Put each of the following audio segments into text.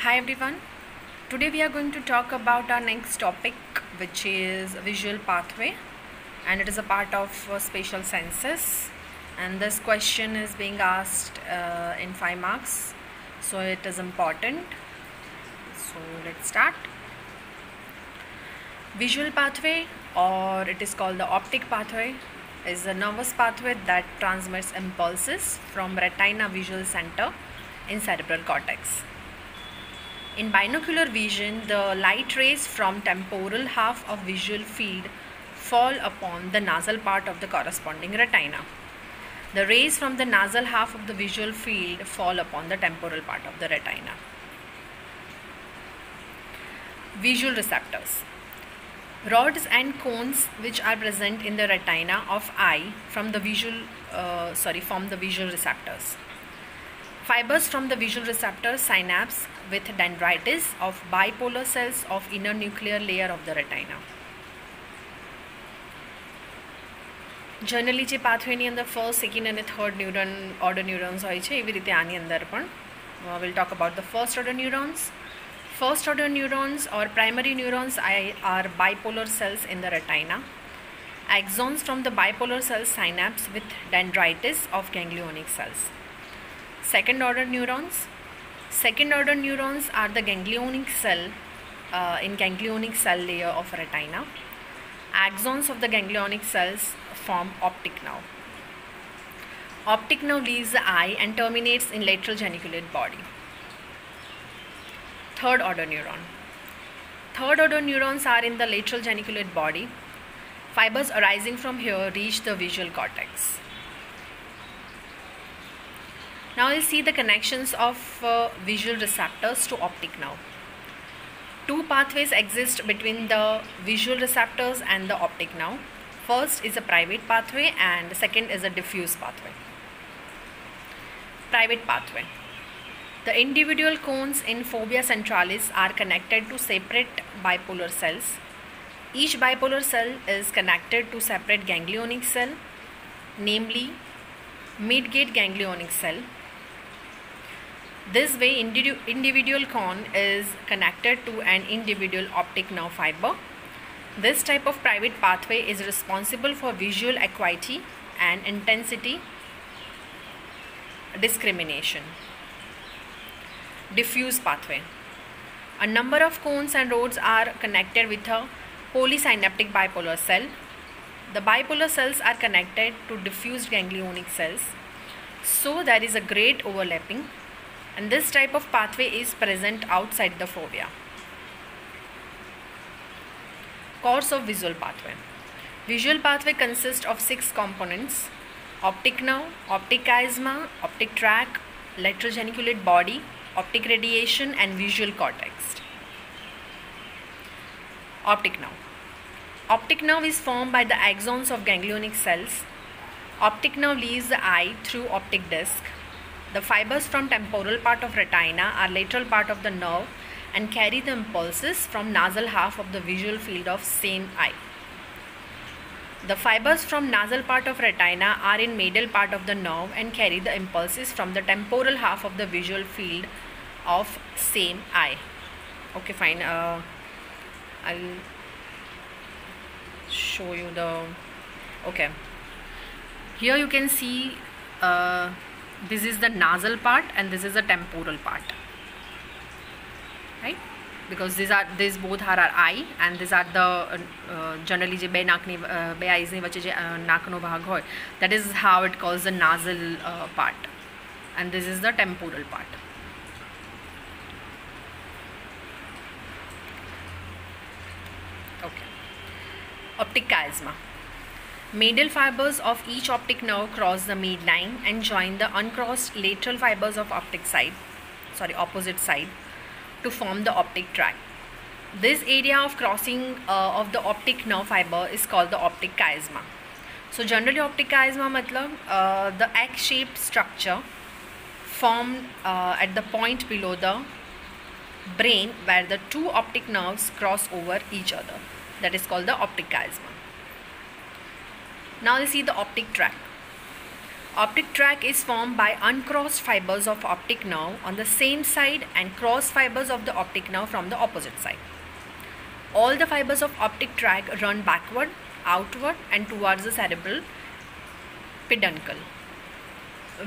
Hi everyone. Today we are going to talk about our next topic which is visual pathway and it is a part of uh, special senses and this question is being asked uh, in 5 marks so it is important. So let's start. Visual pathway or it is called the optic pathway is a nervous pathway that transmits impulses from retina visual center in cerebral cortex. In binocular vision, the light rays from temporal half of visual field fall upon the nasal part of the corresponding retina. The rays from the nasal half of the visual field fall upon the temporal part of the retina. Visual receptors. Rods and cones which are present in the retina of eye from the visual uh, sorry form the visual receptors. Fibers from the visual receptor synapse with dendrites of bipolar cells of inner nuclear layer of the retina. Generally જે પાથવેની અંદર first second અને third neuron order neurons હોય છે એવી રીતે આની અંદર પણ will talk about the first order neurons first order neurons or primary neurons are bipolar cells in the retina axons from the bipolar cell synapse with dendrites of ganglionic cells. Second order neurons. Second order neurons are the ganglionic cell uh, in ganglionic cell layer of retina. Axons of the ganglionic cells form optic nerve. Optic nerve leaves the eye and terminates in lateral geniculate body. Third order neuron. Third order neurons are in the lateral geniculate body. Fibers arising from here reach the visual cortex. Now we'll see the connections of uh, visual receptors to optic nerve. Two pathways exist between the visual receptors and the optic nerve. First is a private pathway and the second is a diffuse pathway. Private pathway. The individual cones in fovea centralis are connected to separate bipolar cells. Each bipolar cell is connected to separate ganglionic cell, namely midget ganglionic cell. This way, individu- individual cone is connected to an individual optic nerve fiber. This type of private pathway is responsible for visual acuity and intensity discrimination. Diffuse pathway. A number of cones and rods are connected with a polysynaptic bipolar cell. The bipolar cells are connected to diffused ganglionic cells. So there is a great overlapping and this type of pathway is present outside the fovea. Course of visual pathway. Visual pathway consists of six components optic nerve, optic chiasma, optic tract, lateral geniculate body, optic radiation, and visual cortex. Optic nerve. Optic nerve is formed by the axons of ganglionic cells. Optic nerve leaves the eye through optic disc. The fibers from temporal part of retina are lateral part of the nerve and carry the impulses from nasal half of the visual field of same eye. The fibers from nasal part of retina are in medial part of the nerve and carry the impulses from the temporal half of the visual field of same eye. Okay, fine. Uh, I'll show you the. Okay. Here you can see uh, this is the nasal part and this is the temporal part right because these are these both are our eye and these are the uh, generally જે બે નાકની બે આઈઝની વચ્ચે જે નાકનો ભાગ હોય that is how it calls the nasal uh, part and this is the temporal part okay optic chiasma Medial fibers of each optic nerve cross the midline and join the uncrossed lateral fibers of optic side, sorry, opposite side, to form the optic tract. This area of crossing uh, of the optic nerve fiber is called the optic chiasma. So generally, optic chiasma matlab uh, the egg-shaped structure formed uh, at the point below the brain where the two optic nerves cross over each other. That is called the optic chiasma. Now you see the optic tract. Optic tract is formed by uncrossed fibers of optic nerve on the same side and crossed fibers of the optic nerve from the opposite side. All the fibers of optic tract run backward, outward and towards the cerebral peduncle.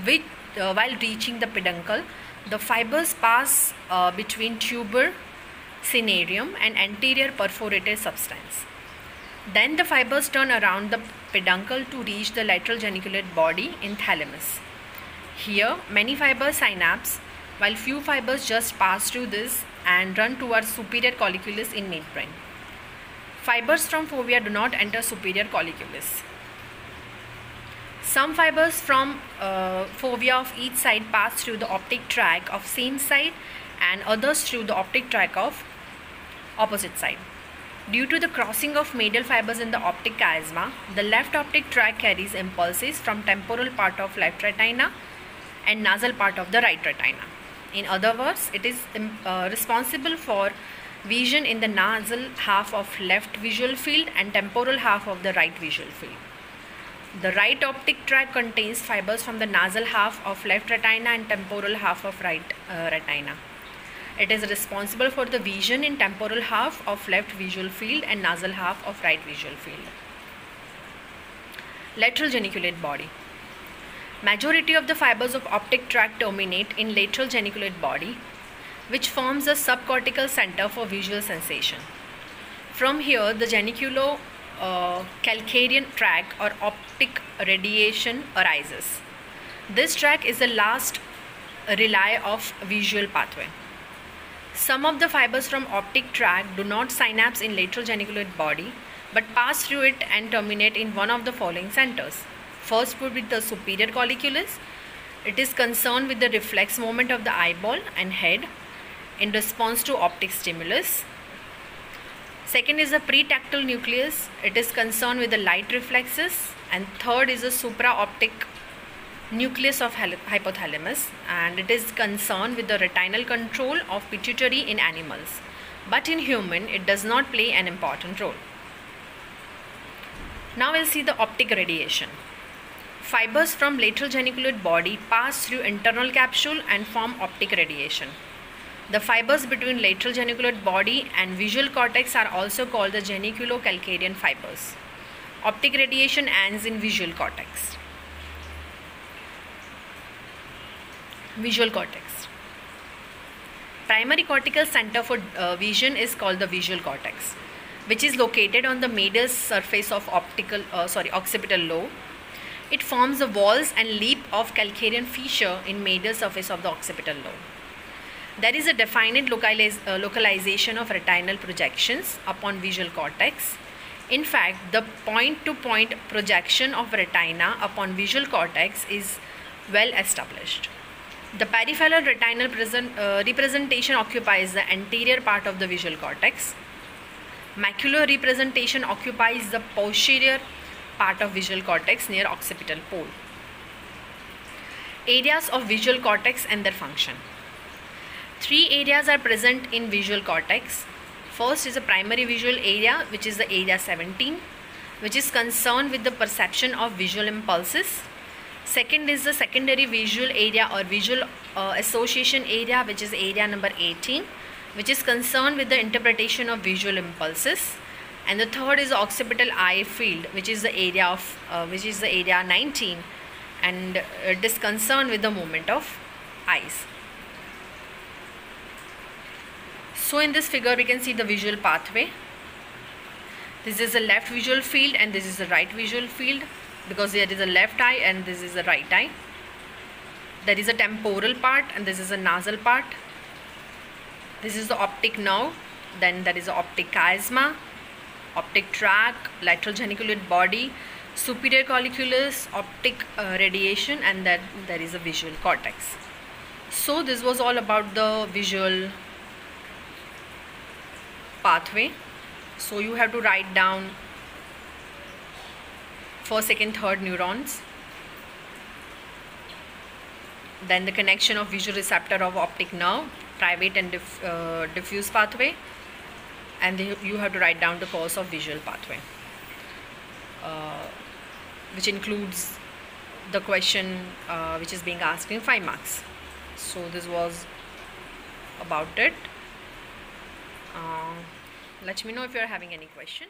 Which, uh, while reaching the peduncle, the fibers pass uh, between tuber, cinereum and anterior perforated substance. Then the fibers turn around the peduncle to reach the lateral geniculate body in thalamus. Here, many fibers synapse, while few fibers just pass through this and run towards superior colliculus in midbrain. Fibers from fovea do not enter superior colliculus. Some fibers from uh, fovea of each side pass through the optic tract of same side and others through the optic tract of opposite side. Due to the crossing of medial fibers in the optic chiasma, the left optic tract carries impulses from temporal part of left retina and nasal part of the right retina. In other words, it is um, uh, responsible for vision in the nasal half of left visual field and temporal half of the right visual field. The right optic tract contains fibers from the nasal half of left retina and temporal half of right uh, retina. It is responsible for the vision in temporal half of left visual field and nasal half of right visual field. Lateral geniculate body. Majority of the fibers of optic tract terminate in lateral geniculate body, which forms a subcortical center for visual sensation. From here, the geniculo uh, calcarine tract or optic radiation arises. This tract is the last relay of visual pathway. Some of the fibers from optic tract do not synapse in lateral geniculate body but pass through it and terminate in one of the following centers. First would be the superior colliculus. It is concerned with the reflex movement of the eyeball and head in response to optic stimulus. Second is the pretectal nucleus. It is concerned with the light reflexes. And third is the supraoptic nucleus of hypothalamus and it is concerned with the retinal control of pituitary in animals but in human it does not play an important role. Now we'll see the optic radiation. Fibers from lateral geniculate body pass through internal capsule and form optic radiation. The fibers between lateral geniculate body and visual cortex are also called the geniculocalcarine fibers. Optic radiation ends in visual cortex. Visual cortex. Primary cortical center for uh, vision is called the visual cortex, which is located on the medial surface of optical, uh, sorry, occipital lobe. It forms the walls and lip of calcarine fissure in medial surface of the occipital lobe. There is a definite localiz uh, localization of retinal projections upon visual cortex. In fact, the point-to-point -point projection of retina upon visual cortex is well established. The peripheral retinal present, uh, representation occupies the anterior part of the visual cortex. Macular representation occupies the posterior part of visual cortex near occipital pole. Areas of visual cortex and their function. Three areas are present in visual cortex. First is the primary visual area which is the area 17 which is concerned with the perception of visual impulses Second is the secondary visual area or visual uh, association area which is area number 18 which is concerned with the interpretation of visual impulses and the third is the occipital eye field which is the area of uh, which is the area 19 and uh, it is concerned with the movement of eyes. So in this figure we can see the visual pathway. This is the left visual field and this is the right visual field because there is a left eye and this is a right eye. There is a temporal part and this is a nasal part. This is the optic nerve. Then there is the optic chiasma optic tract lateral geniculate body superior colliculus optic uh, radiation and then there is a visual cortex. So this was all about the visual pathway. So you have to write down first, second, third neurons. Then the connection of visual receptor of optic nerve, private and diff, uh, diffuse pathway. And you have to write down the course of visual pathway, uh, which includes the question uh, which is being asked in 5 marks. So this was about it. Uh, let me know if you are having any question.